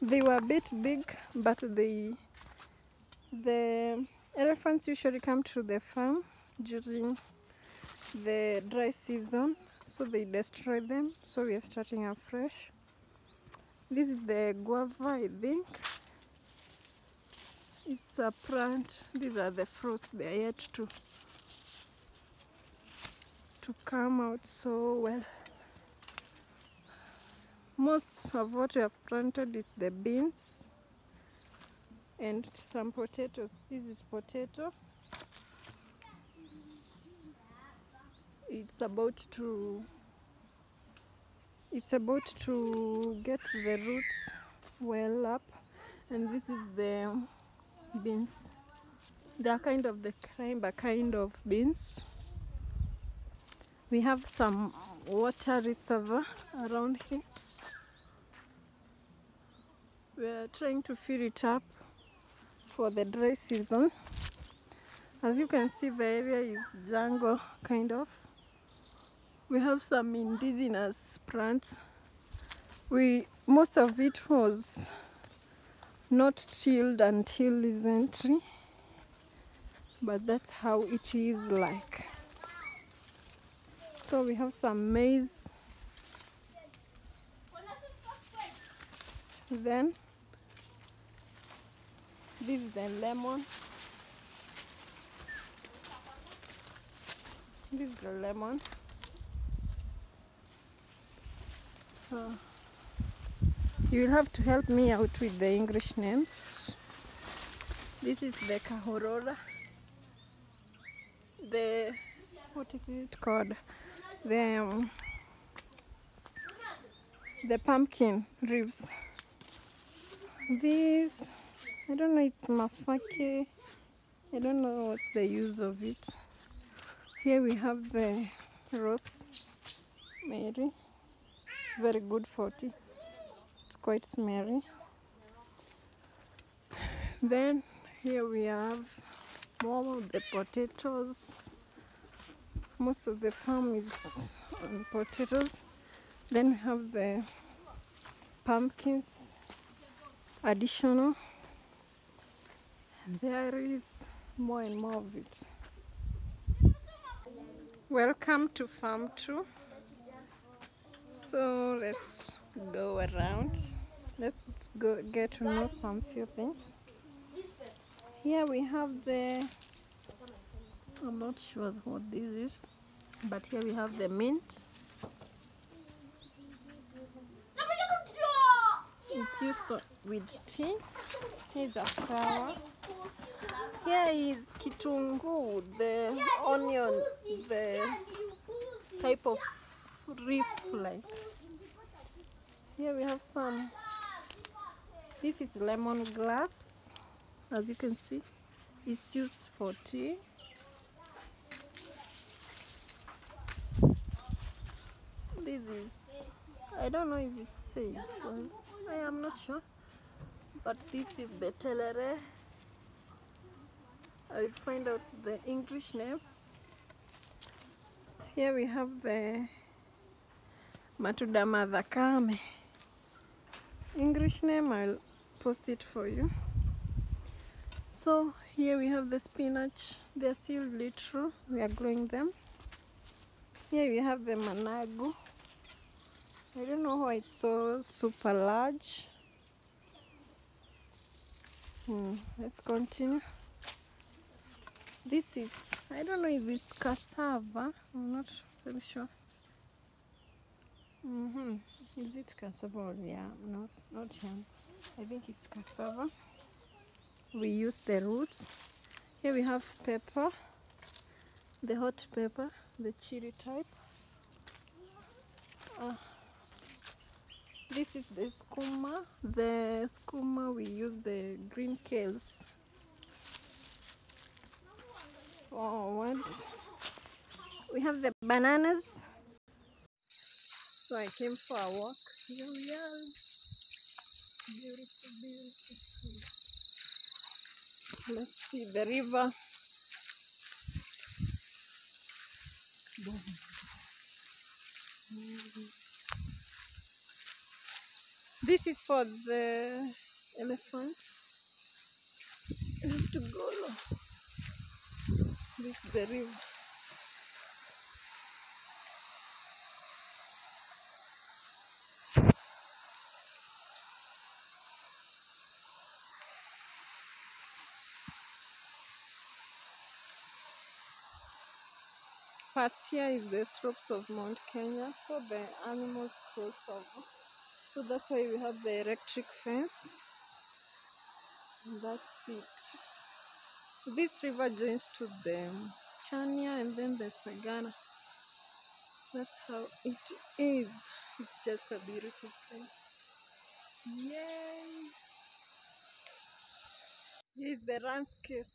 they were a bit big but they the elephants usually come to the farm during the dry season so they destroy them so we are starting afresh. This is the guava i think. It's a plant. These are the fruits they are yet to to come out so well most of what we have planted is the beans and some potatoes. This is potato. It's about to it's about to get the roots well up and this is the beans. They are kind of the climber kind of beans. We have some water reservoir around here we are trying to fill it up for the dry season. As you can see the area is jungle kind of. We have some indigenous plants. We most of it was not tilled until recently but that's how it is like. So we have some maize then this is the lemon. This is the lemon. So you'll have to help me out with the english names. This is the kahorora the what is it called? The um, the pumpkin ribs this. I don't know it's mafake. I don't know what's the use of it. Here we have the rosemary it's very good for tea. It's quite smelly. Then here we have more of the potatoes. Most of the farm is on potatoes. Then we have the pumpkins additional? And there is more and more of it. Welcome to farm 2 so let's go around. Let's go get to know some few things. Here we have the i'm not sure what this is but here we have the mint it's used to, with tea here's a flower. Here is kitunguu the onion the type of leaf like. Here we have some. This is lemon glass. As you can see it's used for tea. This is i don't know if it's sage so i am not sure but this is the telere i will find out the english name. Here we have the matuda madhakame. English name i'll post it for you. So here we have the spinach. They're still little we are growing them. Here we have the managu i don't know why it's so super large. Hmm, let's continue. This is i don't know if it's cassava i'm not very sure. Mm-hmm. is it cassava or yeah not not yam. I think it's cassava. We use the roots. Here we have pepper the hot pepper the chili type. Uh, this is the sukuma. The sukuma we use the green kales. Oh, what? we have the bananas. So i came for a walk. Here we are. Beautiful beautiful let's see the river This is for the elephants. I have to go. This is the river. Past here is the slopes of Mount Kenya, so the animals cross over. So that's why we have the electric fence. And that's it. This river joins to the Chania and then the Sagana. That's how it is. It's just a beautiful place. Yay! Here's the landscape.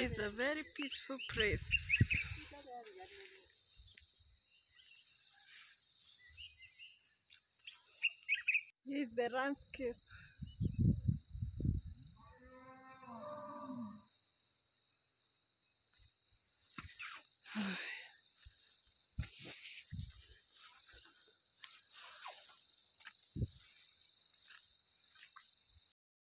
Is a very peaceful place. Here's the landscape.